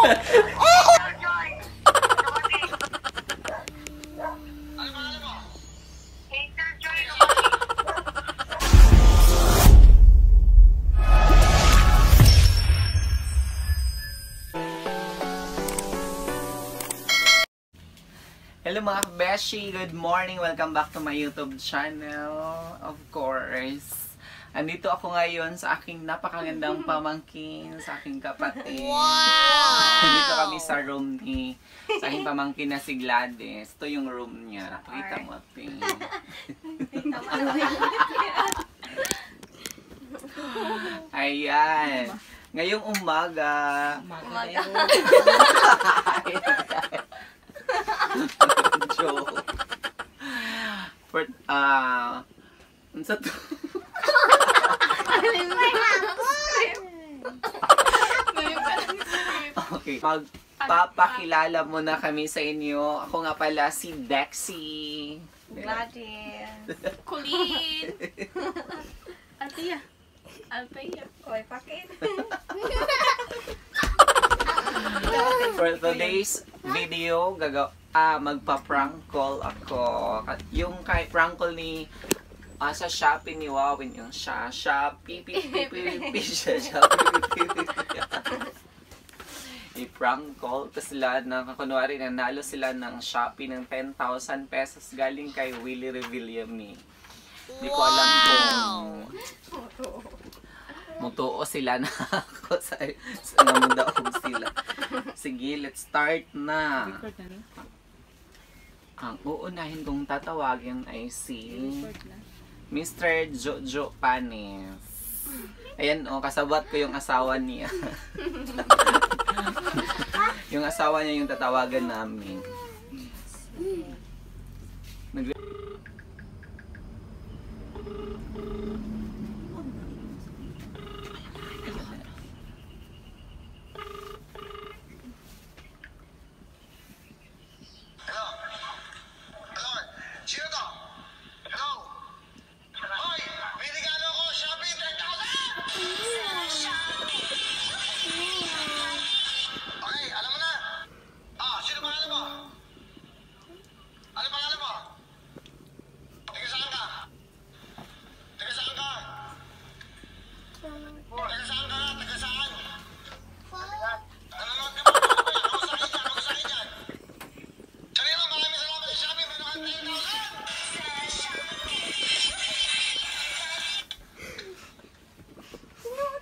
Hello mga beshi! Good morning! Welcome back to my YouTube channel. Of course. Andito ako ngayon sa aking napakagandang pamangkin, sa aking kapatid. Wow! Sa room ni sa aking pamangkin na si Gladys. Ito yung room niya. Pakita mo, Ting. Ayan. Ngayong umaga. Umaga. Joke. For, ah, uh, sa to? okay. Magpapakilala muna kami sa inyo. Ako nga pala si Dexy. Gladys. Kulin. Altia. Altia. Koy, pakit. For today's video, gagaw ah magpa-prank call ako. Yung kay prank call ni ah, sa Shopee ni Wawin yung siya. Shopee, pi, pi, pi, pi, siya, Shopee, pi, pi, pi. I-prank call. Tapos sila, na, kunwari, nanalo sila ng Shopee ng 10,000 pesos galing kay Willie Revillame. Hindi ko alam kung mutuo sila na ako sa, sa namundaog sila. Sige, let's start na. Ang uunahin kong tatawagin ay si Mr. Jojo Panis. Ayan o, oh, kasabot ko yung asawa niya. yung asawa niya yung tatawagan namin.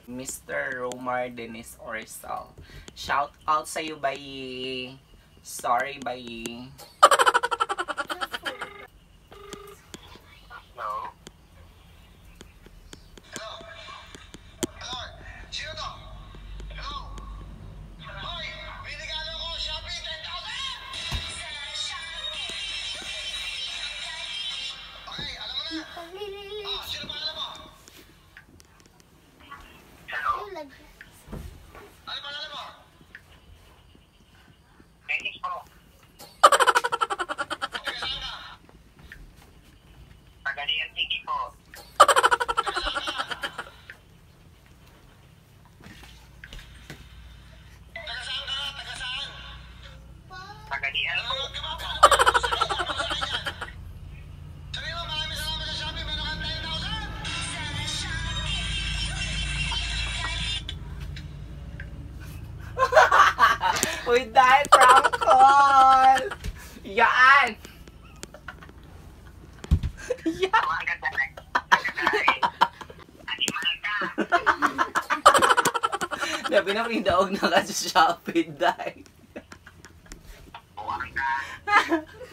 Mr. Romar Dennis Orsal. Shout out sa iyo, bayi. Sorry, like Uy, dahil prank call! Yan! Yan! Labi na pinaog na ka sa Shopee, dahil.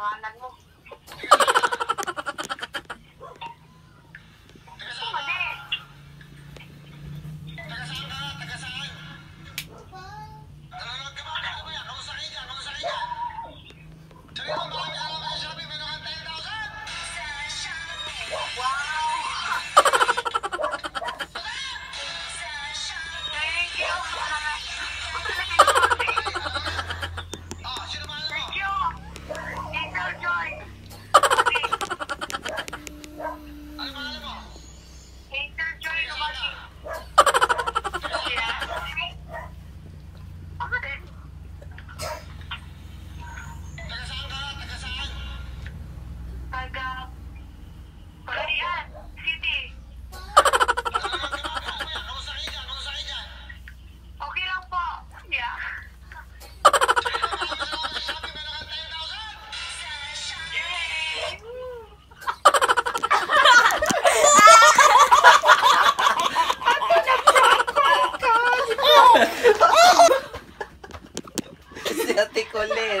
tawanan mo. Come on.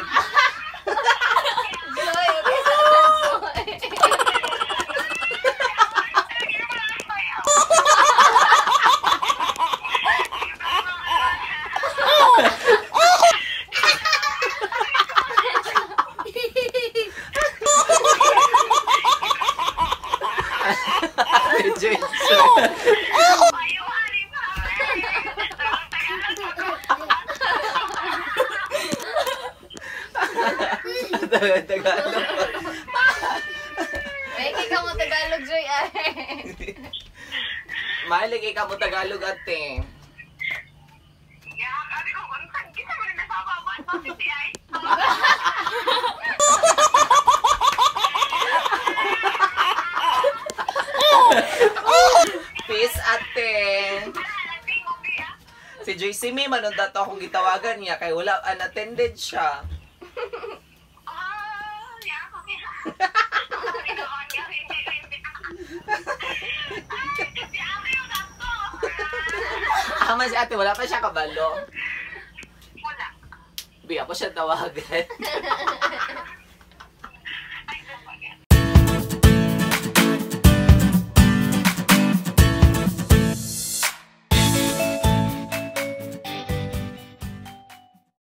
good. Tagalog. May kika mo Tagalog, Joy, ay. Mahilig ikaw mo Tagalog ate. Peace ate. Si Joyce May, manon dato akong gitawagan niya kay wala unattended siya. Ama si ate, wala pa siya kabalo. Bi ako siya tawagan.